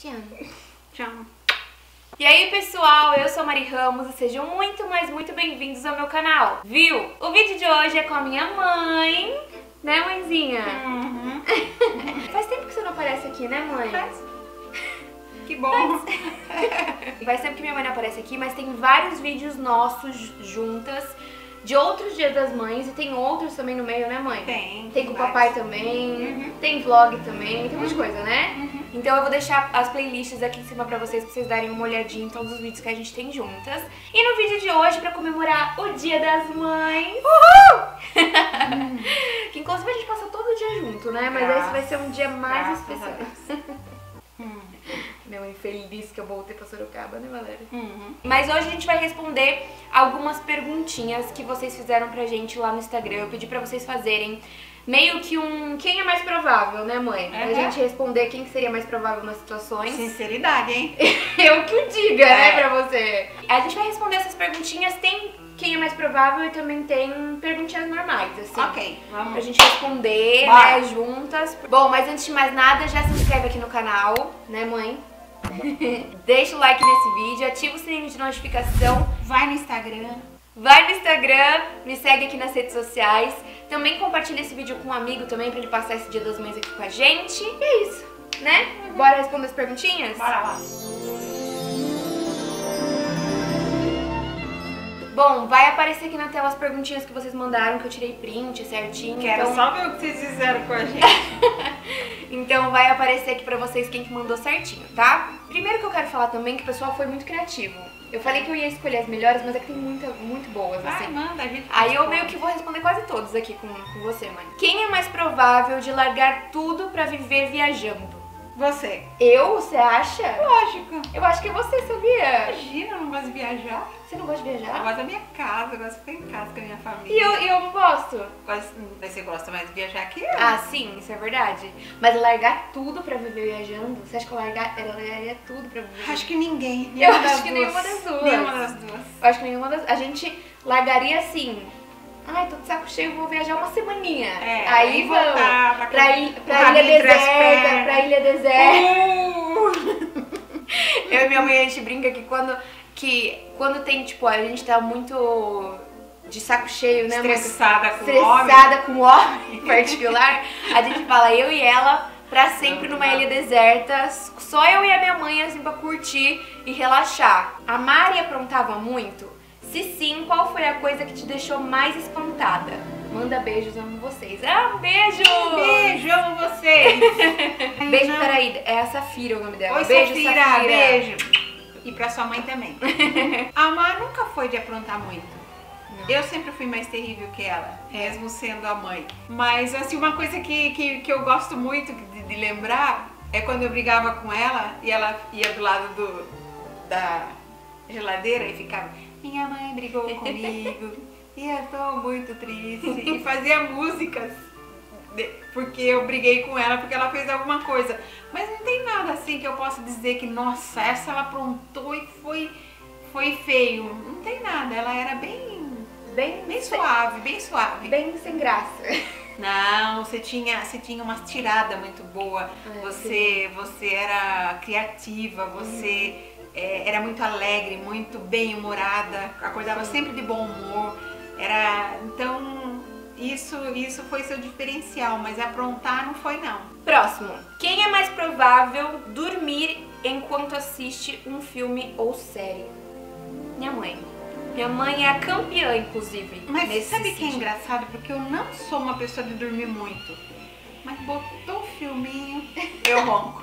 Te amo. Tchau. E aí, pessoal, eu sou a Mari Ramos e sejam muito, mas muito bem-vindos ao meu canal. Viu? O vídeo de hoje é com a minha mãe, né, mãezinha? Uhum. Faz tempo que você não aparece aqui, né, mãe? Faz. Que bom. Faz tempo que minha mãe não aparece aqui, mas tem vários vídeos nossos juntas de outros dias das mães e tem outros também no meio, né, mãe? Tem. Tem com o papai também, Uhum. tem vlog também, tem muita coisa, né? Uhum. Então eu vou deixar as playlists aqui em cima pra vocês, pra vocês darem uma olhadinha em todos os vídeos que a gente tem juntas. E no vídeo de hoje, pra comemorar o Dia das Mães... Uhul! que inclusive a gente passa todo dia junto, né? Mas esse vai ser um dia mais Graças especial. a Deus. Hum. Minha mãe feliz que eu voltei pra Sorocaba, né, Valéria? Uhum. Mas hoje a gente vai responder algumas perguntinhas que vocês fizeram pra gente lá no Instagram. Eu pedi pra vocês fazerem meio que um quem é mais provável, né, mãe? Pra Uhum. gente responder quem que seria mais provável nas situações. Sinceridade, hein? Eu que o diga, né, É. pra você. A gente vai responder essas perguntinhas. Tem quem é mais provável e também tem perguntinhas normais, assim. Ok, Pra vamos. gente responder, Bora. né, juntas. Bom, mas antes de mais nada, já se inscreve aqui no canal, né, mãe? Deixa o like nesse vídeo, ativa o sininho de notificação, Vai no Instagram. Vai no Instagram, me segue aqui nas redes sociais. Também compartilha esse vídeo com um amigo também, pra ele passar esse dia das mães aqui com a gente. E é isso, né? Bora responder as perguntinhas? Bora lá. Bom, vai aparecer aqui na tela as perguntinhas que vocês mandaram, que eu tirei print certinho. Quero então... só ver o que vocês fizeram com a gente. Então vai aparecer aqui pra vocês quem que mandou certinho, tá? Primeiro que eu quero falar também que o pessoal foi muito criativo. Eu falei que eu ia escolher as melhores, mas é que tem muita, muito boas, assim. manda, a gente. Aí eu meio que vou responder quase todos aqui com, com você, mãe. Quem é mais provável de largar tudo pra viver viajando? Você. Eu, você acha? Lógico. Eu acho que é você, sabia? Imagina, eu não gosto de viajar. Você não gosta de Eu viajar? gosto da minha casa, eu gosto de ficar em casa com a minha família. E eu, eu não gosto. Gosto- Você gosta mais de viajar que eu. Ah, sim, isso é verdade. Mas largar tudo pra viver viajando? Você acha que eu largar, eu largaria tudo pra viver? Acho que ninguém. Eu acho que duas. nenhuma das duas. Nenhuma das duas. Eu acho que nenhuma das. A gente largaria assim. Ai, tô de saco cheio, vou viajar uma semaninha. É, aí vamos. voltar pra il- pra ilha deserta, pra ilha deserta. Uh! Eu e minha mãe, a gente brinca que quando, que quando tem, tipo, a gente tá muito de saco cheio, né? Estressada com o homem. Estressada com o homem em particular, a gente fala eu e ela pra sempre numa ilha deserta, só eu e a minha mãe, assim, pra curtir e relaxar. A Mari aprontava muito? Se sim, qual foi a coisa que te deixou mais espantada? Manda beijos, amo vocês. Ah, um beijo! Beijo, amo vocês. Beijo, peraí, é a Safira o nome dela. Oi, beijo, Safira, beijo. E pra sua mãe também. A Mar nunca foi de aprontar muito. Eu sempre fui mais terrível que ela, mesmo sendo a mãe. Mas, assim, uma coisa que, que, que eu gosto muito de, de lembrar é quando eu brigava com ela e ela ia do lado do, da geladeira e ficava: Minha mãe brigou comigo e eu tô muito triste. E fazia músicas porque eu briguei com ela porque ela fez alguma coisa. Mas não tem nada assim que eu possa dizer que, nossa, essa ela aprontou e foi, foi feio. Não tem nada, ela era bem, Bem, bem suave, bem suave. bem sem graça. Não, você tinha, você tinha uma tirada muito boa, É, você, você era criativa, você é, era muito alegre, muito bem humorada, acordava sempre de bom humor. Era, então isso, isso foi seu diferencial, mas aprontar não foi não. Próximo. Quem é mais provável dormir enquanto assiste um filme ou série? Minha mãe. Minha mãe é a campeã, inclusive. Mas sabe que é engraçado? Porque eu não sou uma pessoa de dormir muito. Mas botou filminho, eu ronco.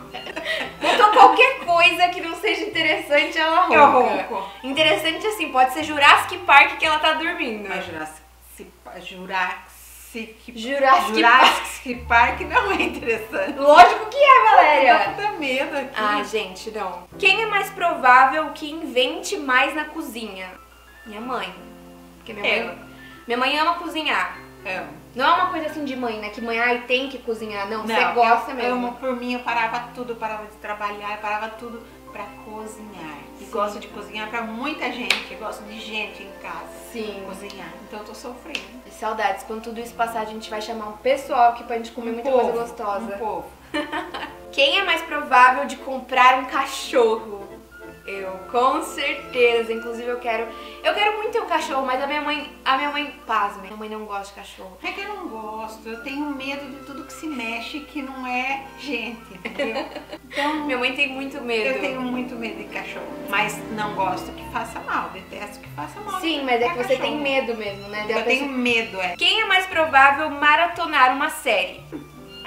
Botou qualquer coisa que não seja interessante, ela ronca. Eu ronco. Interessante assim, pode ser Jurassic Park que ela tá dormindo. Mas Jurassic, Jurassic, Jurassic Jurassic Park não é interessante. Lógico que é, Valéria. Dá medo aqui. Ah, gente, não. Quem é mais provável que invente mais na cozinha? Minha mãe. Porque minha Eu. mãe, minha mãe ama cozinhar. Eu. Não é uma coisa assim de mãe, né? Que mãe, ai, tem que cozinhar. Não, você Não, gosta eu, mesmo. Eu, por mim, eu parava tudo, eu parava de trabalhar, eu parava tudo pra cozinhar. E Sim. gosto de cozinhar pra muita gente, eu gosto de gente em casa. Sim. Cozinhar. Então eu tô sofrendo. Saudades. Quando tudo isso passar, a gente vai chamar um pessoal aqui pra gente comer Um muita povo, coisa gostosa. Um povo. Quem é mais provável de comprar um cachorro? Eu, com certeza. Inclusive eu quero. Eu quero muito ter um cachorro, mas a minha mãe. A minha mãe, pasme, minha mãe não gosta de cachorro. É que eu não gosto, eu tenho medo de tudo que se mexe que não é gente, entendeu? Então, Minha mãe tem muito medo. eu tenho muito medo de cachorro. Mas não gosto que faça mal, detesto que faça mal. Sim, mas é que você cachorro. tem medo mesmo, né? Eu pessoa- tenho medo, é. Quem é mais provável maratonar uma série?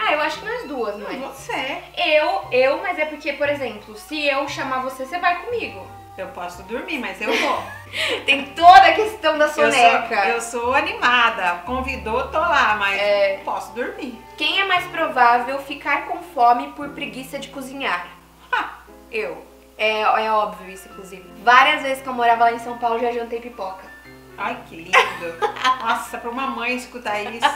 Ah, eu acho que nós duas, mãe. Você. Eu, eu, mas é porque, por exemplo, se eu chamar você, você vai comigo. Eu posso dormir, mas eu vou. Tem toda a questão da Eu sou, soneca. eu sou animada. Convidou, tô lá, mas É. posso dormir. Quem é mais provável ficar com fome por preguiça de cozinhar? Ah, Eu. É, é óbvio isso, inclusive. Várias vezes que eu morava lá em São Paulo, já jantei pipoca. ai, que lindo. Nossa, pra uma mãe escutar isso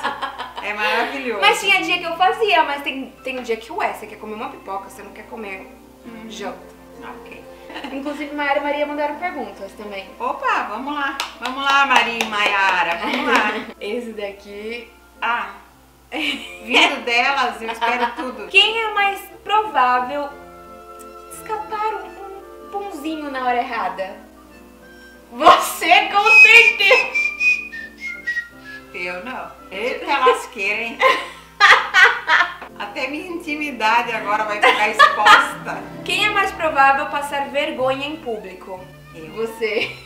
é maravilhoso. Mas tinha dia que eu fazia, mas tem, tem dia que, ué, você quer comer uma pipoca, você não quer comer Hum. janta. Ok. Inclusive, Mayara e Maria mandaram perguntas também. Opa, vamos lá. Vamos lá, Maria e Maiara. Vamos lá. Esse daqui. Ah, vindo delas, eu espero tudo. Quem é mais provável escapar um, um pãozinho na hora errada? Você, com certeza! Eu não. Eita lasqueira, hein? Até minha intimidade agora vai ficar exposta. Quem é mais provável passar vergonha em público? Eu. Você.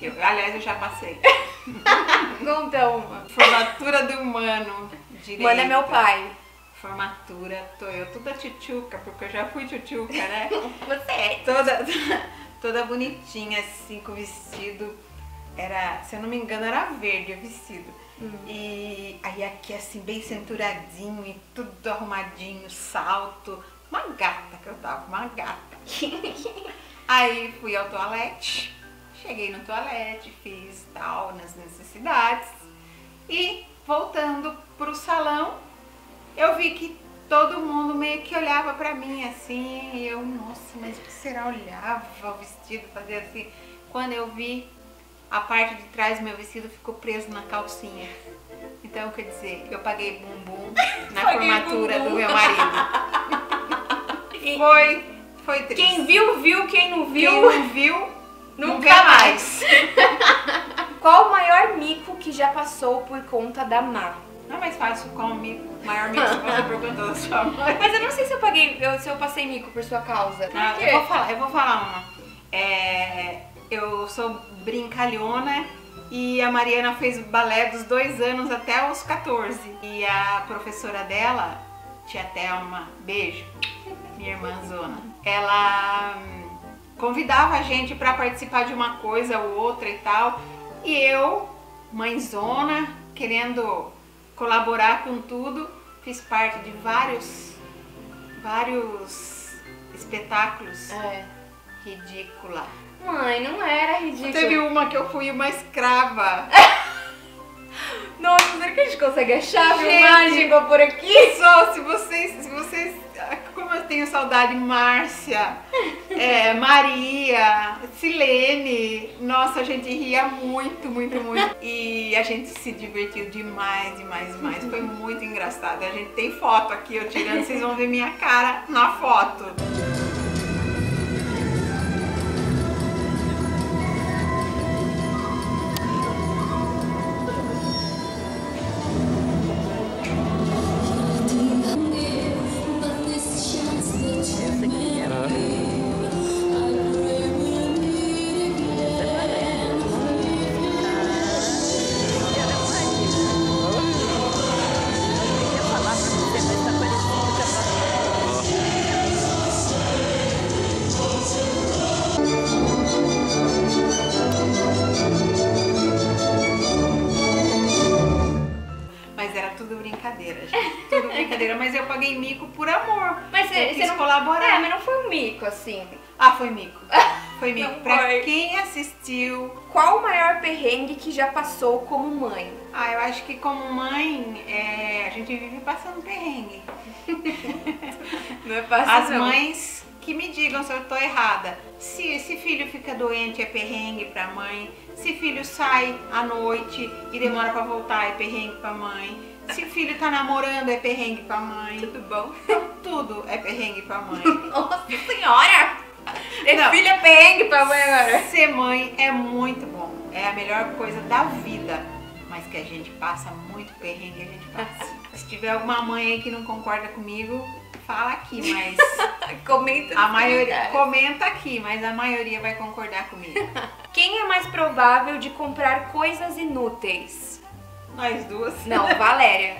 Eu, aliás, eu já passei. Conta uma. Formatura do humano. Direito. Mano é meu pai. Formatura, tô eu toda tchutchuca, porque eu já fui tchutchuca, né? Você é. toda, toda bonitinha, assim, com vestido. Era, se eu não me engano, era verde o vestido. E aí aqui, assim, bem cinturadinho e tudo arrumadinho, salto. Uma gata que eu tava, uma gata. Aí fui ao toalete, cheguei no toalete, fiz tal nas necessidades e voltando pro salão, eu vi que todo mundo meio que olhava pra mim assim, e eu, nossa, mas o que será? Olhava o vestido, fazia assim. Quando eu vi, a parte de trás do meu vestido ficou preso na calcinha. Então, quer dizer, eu paguei bumbum na Paguei formatura bumbum. do meu marido. Foi, foi triste. Quem viu, viu. Quem não viu, Quem não viu, nunca, nunca mais. Qual o maior mico que já passou por conta da Má? Não é mais fácil com o mico, maior mico que você perguntou sua mãe. Mas eu não sei se eu paguei, eu- se eu passei mico por sua causa. Quê? eu vou falar, eu vou falar uma. É, eu sou brincalhona e a Mariana fez balé dos dois anos até os 14. E a professora dela, tia Thelma, beijo, minha irmã Zona, ela hum, convidava a gente pra participar de uma coisa ou outra e tal. E eu, mãezona, querendo colaborar com tudo, fiz parte de vários, vários espetáculos É. ridícula. Mãe, não era ridículo. Teve uma que eu fui uma escrava. Nossa, será que a gente consegue achar a Gente. pra por aqui? Só se vocês, se vocês, como eu tenho saudade, Márcia, é, Maria, Silene, nossa, a gente ria muito, muito, muito. E a gente se divertiu demais, demais, demais. Foi muito engraçado. A gente tem foto aqui, eu tirando, vocês vão ver minha cara na foto. Perrengue que já passou como mãe? ah, eu acho que como mãe, é, a gente vive passando perrengue. Não é fácil, As mães que me digam se eu tô errada. Se esse filho fica doente, é perrengue pra mãe. Se filho sai à noite e demora pra voltar, é perrengue pra mãe. Se o filho tá namorando, é perrengue com a mãe. Tudo bom? Tudo é perrengue com a mãe. Nossa senhora! Ter Não. filho é perrengue pra mãe agora. Ser mãe é muito bom. É a melhor coisa da vida. Mas que a gente passa muito perrengue, a gente passa. Se tiver alguma mãe aí que não concorda comigo, fala aqui, mas Comenta a maioria comenta aqui, mas a maioria vai concordar comigo. Quem é mais provável de comprar coisas inúteis? Nós duas. Não, Valéria.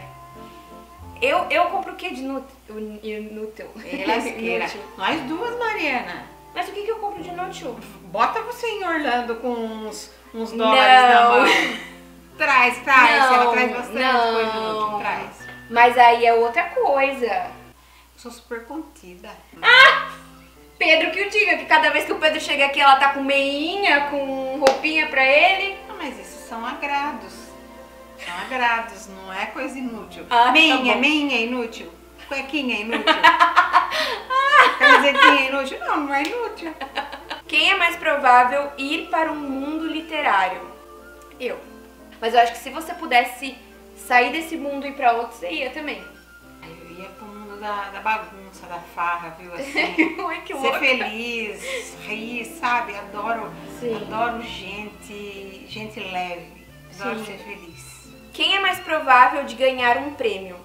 Eu, eu compro o que de inútil? Inútil. Lasqueira. Inútil. Nós duas, Mariana. Mas o que, que eu compro de inútil? Bota você em Orlando com uns, uns dólares na Não. mão. Traz, traz. Não, Ela traz bastante não. coisa inútil. Traz. Mas aí é outra coisa. Eu sou super contida. Pedro que o diga, que cada vez que o Pedro chega aqui, ela tá com meinha, com roupinha pra ele. Ah, mas isso são agrados. São agrados, não é coisa inútil. Ah, tá meinha, bom. meinha é inútil. Cuequinha é inútil. Inútil. Não, não é inútil. Quem é mais provável ir para um mundo literário? Eu. Mas eu acho que se você pudesse sair desse mundo e ir pra outro, você ia também. Eu ia pro mundo da, da bagunça, da farra, viu? Assim. Ai, que Ser louca. feliz, rir, sabe? Adoro, Sim. adoro gente, gente leve. Adoro Sim. ser feliz. Quem é mais provável de ganhar um prêmio?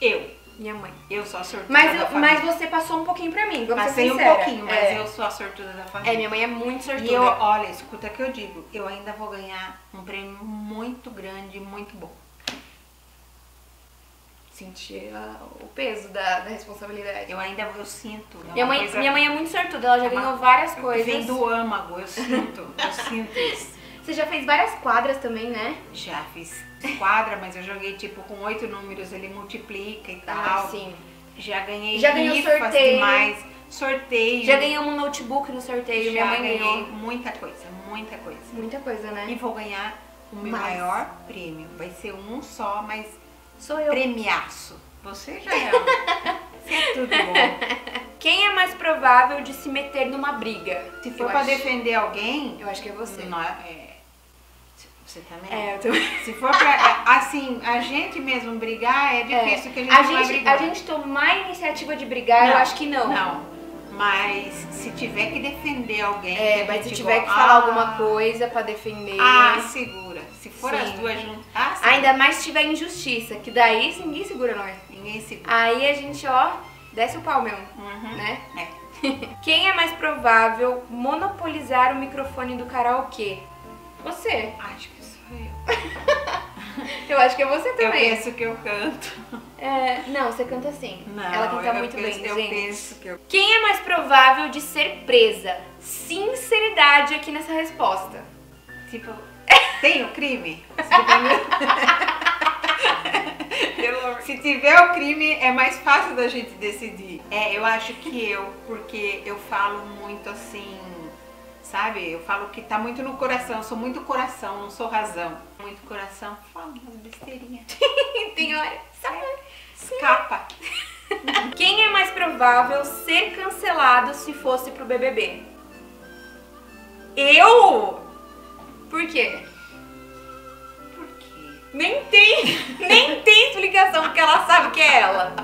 Eu. Minha mãe. Eu sou a sortuda Mas, da eu- família. mas você passou um pouquinho pra mim, vamos Passei um pouquinho, mas é. eu sou a sortuda da família. É, minha mãe é muito sortuda. E eu, olha, escuta o que eu digo, eu ainda vou ganhar um prêmio muito grande, muito bom. Senti a- o peso da, da responsabilidade. Eu ainda eu sinto. é Minha mãe, coisa- minha mãe é muito sortuda, ela já é uma- ganhou várias coisas. Vem do âmago, eu sinto, eu sinto isso. Você já fez várias quadras também, né? Já fiz quadra, mas eu joguei tipo com oito números, ele multiplica e tal. Ah, sim. Já ganhei Já rifas sorteio. demais, sorteio. Já ganhei um notebook no sorteio, minha Já mãe ganhei ganhou. muita coisa, muita coisa. Muita coisa, E né? vou ganhar o meu Mais. maior prêmio. Vai ser um só, mas Sou eu. premiaço. Você já é. Você é tudo bom. Quem é mais provável de se meter numa briga? Se for acho- defender alguém, Eu acho que é você. não é, é- você também. É, eu também. Se for pra. é, Assim, a gente mesmo brigar é difícil que a gente a não vai gente, brigar. a gente tomar a iniciativa de brigar, eu acho que não. Não. Mas se tiver que defender alguém. É, mas se tiver que falar Ah, alguma coisa pra defender. Ah, segura. Se for Sim. as duas juntas. Ah. Ainda mais se tiver injustiça, que daí ninguém segura nós. Ninguém segura. Aí a gente, ó, desce o pau mesmo, Uhum. né? É. Quem é mais provável monopolizar o microfone do karaokê? Você. Acho que eu. Eu acho que é você Eu também. penso que eu canto. É, não, você canta assim. Não, Ela canta eu muito penso, bem, eu gente. penso que eu. Quem é mais provável de ser presa? Sinceridade aqui nessa resposta. Tipo, tem o crime? Se tiver o crime, é mais fácil da gente decidir. É, eu acho que eu, porque eu falo muito assim, sabe? Eu falo que tá muito no coração, eu sou muito coração, não sou razão. Muito coração, falo umas besteirinhas. Tem hora. Escapa. Quem é mais provável ser cancelado se fosse pro BBB? Eu? Por quê? Por quê? Nem tem, nem tem explicação porque ela sabe que é ela.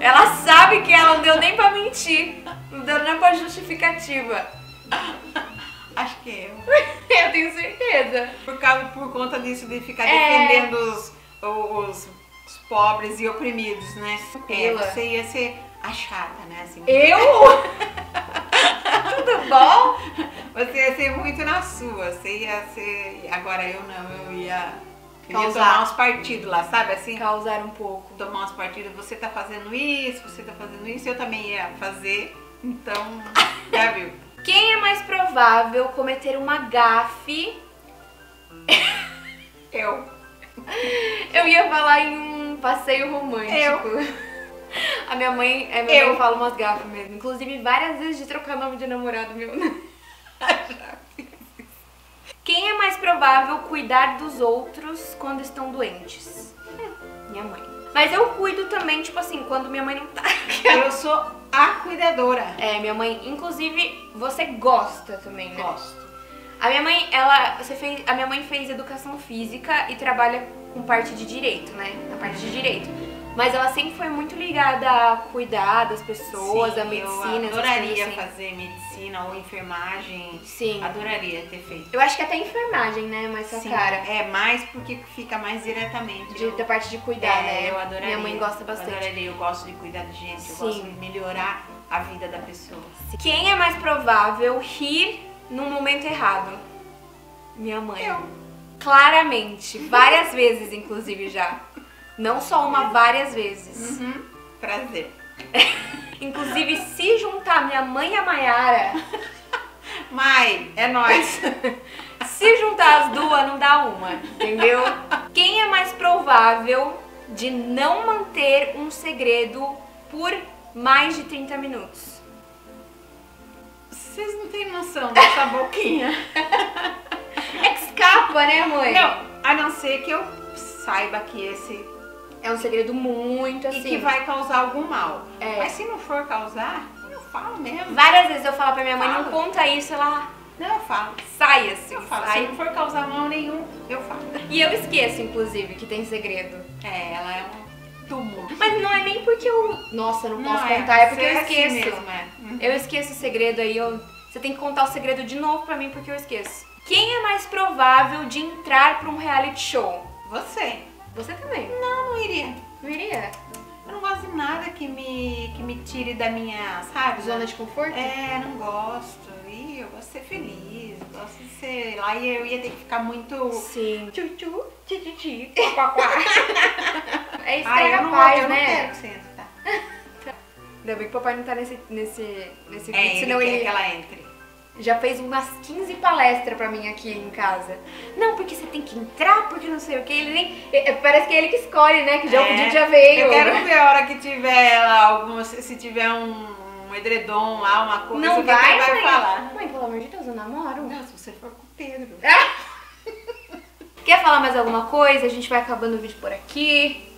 Ela sabe que ela não deu nem pra mentir. Não deu nem pra justificativa. Acho que eu. Eu tenho certeza. Por, causa, por conta disso de ficar É. defendendo os, os, os pobres e oprimidos, né? É, Tranquila. você ia ser a chata, né? Assim, Eu? Tudo bom? Você ia ser muito na sua, você ia ser. Agora eu não, eu ia. Eu ia Causar. tomar uns partidos lá, sabe? Assim, Causar um pouco. tomar uns partidos, você tá fazendo isso, você tá fazendo isso, eu também ia fazer. Então, já viu? Quem é mais provável cometer uma gafe? Eu. Eu ia falar em um passeio romântico. A minha mãe, a minha Eu. mãe fala umas gafas mesmo. Inclusive, várias vezes de trocar nome de namorado meu. Quem é mais provável cuidar dos outros quando estão doentes? Hum, Minha mãe. Mas eu cuido também, tipo assim, quando minha mãe não tá. Eu sou a cuidadora. É, minha mãe, inclusive, você gosta também, né? Gosto. A minha mãe, ela, você fez, a minha mãe fez educação física e trabalha com parte de direito, né? Na parte de direito. Mas ela sempre foi muito ligada a cuidar das pessoas, Sim, a medicina, Eu adoraria assim. fazer medicina ou enfermagem. Sim. Adoraria ter feito. Eu acho que até enfermagem, né? Mais sua Sim, cara. É, mais porque fica mais diretamente. De- Eu- da parte de cuidar, é, né? eu adoraria. Minha mãe gosta bastante. Eu adoraria, eu gosto de cuidar de gente, eu Sim. gosto de melhorar a vida da pessoa. Quem é mais provável rir num momento errado? Minha mãe. Eu. Claramente. Várias vezes, inclusive, já. Não só uma, várias vezes. Uhum. Prazer. Inclusive, se juntar minha mãe e a Mayara, Mãe, é nóis. se juntar as duas, não dá uma, entendeu? Quem é mais provável de não manter um segredo por mais de 30 minutos? Vocês não têm noção dessa boquinha. É que escapa, né, mãe? Não, a não ser que eu saiba que esse É um segredo muito assim. e que vai causar algum mal. É. Mas se não for causar, eu falo mesmo. Várias vezes eu falo pra minha mãe, não Fala. conta isso, ela Não, eu falo. sai assim, Eu falo. sai. Se não for causar mal nenhum, eu falo. E eu esqueço, inclusive, que tem segredo. É, ela é um túmulo. Mas não é nem porque eu. Nossa, não posso Não, contar, é, porque eu assim esqueço. mesmo, é. Uhum. Eu esqueço o segredo aí, eu... você tem que contar o segredo de novo pra mim porque eu esqueço. Quem é mais provável de entrar pra um reality show? Você. Você também. Não, não iria. Não iria? Eu não gosto de nada que me, que me tire da minha, sabe? Zona de conforto? É, não gosto. E eu gosto de ser feliz, gosto de ser. Lá e eu ia ter que ficar muito. Sim. Tchu-tchu, quá. É isso Ai, que é eu não, né? quero que você entre, tá? Ainda bem que o papai não tá nesse, nesse, nesse É, vídeo, ele senão quer ele que ela entre. Já fez umas 15 palestras pra mim aqui em casa. Não, porque você tem que entrar, porque não sei o que. Ele nem. é, é, Parece que é ele que escolhe, né? Que já, o É, pedido já veio. Eu quero ver a hora que tiver lá alguma. Se tiver um, um edredom lá, uma coisa Não vai, vai mãe? falar. Mãe, pelo amor de Deus, eu namoro. Não, se você for com o Pedro. Quer falar mais alguma coisa? A gente vai acabando o vídeo por aqui.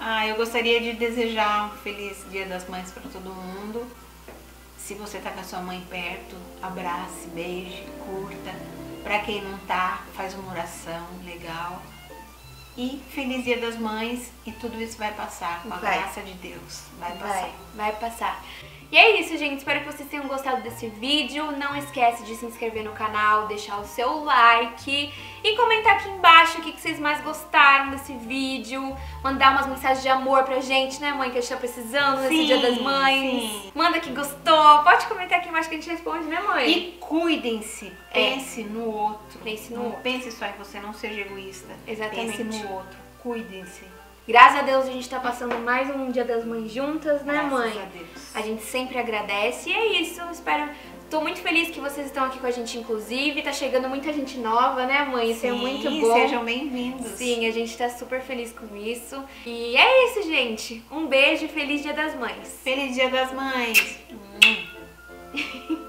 Ah, eu gostaria de desejar um feliz Dia das Mães para todo mundo. Se você tá com a sua mãe perto, abrace, beije, curta. Para quem não tá, faz uma oração legal. E feliz Dia das Mães e tudo isso vai passar com a Vai. graça de Deus. Vai passar. Vai, vai passar. E é isso, gente. Espero que vocês tenham gostado desse vídeo. Não esquece de se inscrever no canal, deixar o seu like e comentar aqui embaixo o que vocês mais gostaram desse vídeo. Mandar umas mensagens de amor pra gente, né, mãe? Que a gente tá precisando nesse Sim, Dia das Mães. sim. Manda que gostou. Pode comentar aqui embaixo que a gente responde, né, mãe? E cuidem-se, pense no outro. Pense no não outro. pense só em você, não seja egoísta. Exatamente. Pense no outro, cuidem-se. Graças a Deus a gente tá passando mais um Dia das Mães juntas, né, Graças mãe? a Deus. A gente sempre agradece e é isso. Espero. Tô muito feliz que vocês estão aqui com a gente, inclusive. Tá chegando muita gente nova, né, mãe? Isso é Sim, muito bom. Sejam bem-vindos. Sim, a gente tá super feliz com isso. E é isso, gente. Um beijo e feliz Dia das Mães. Feliz Dia das Mães. Hum.